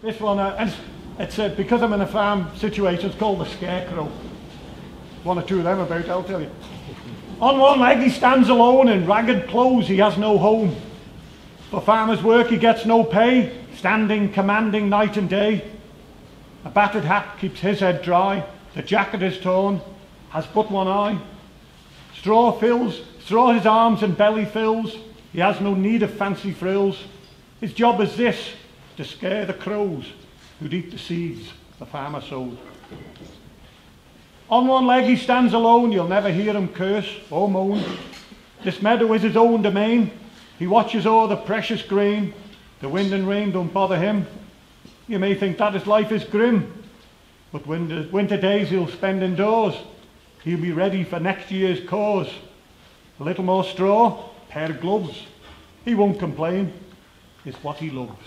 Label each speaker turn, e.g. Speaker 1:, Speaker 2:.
Speaker 1: This one, uh, it's, it's uh, because I'm in a farm situation, it's called the scarecrow. One or two of them about, I'll tell you. On one leg he stands alone in ragged clothes, he has no home. For farmer's work he gets no pay, standing commanding night and day. A battered hat keeps his head dry, the jacket is torn, has but one eye. Straw fills, straw his arms and belly fills, he has no need of fancy frills. His job is this, to scare the crows who'd eat the seeds the farmer sowed. On one leg he stands alone, you'll never hear him curse or moan. This meadow is his own domain. He watches o'er the precious grain. The wind and rain don't bother him. You may think that his life is grim, but winter, winter days he'll spend indoors. He'll be ready for next year's cause. A little more straw, pair of gloves. He won't complain. It's what he loves.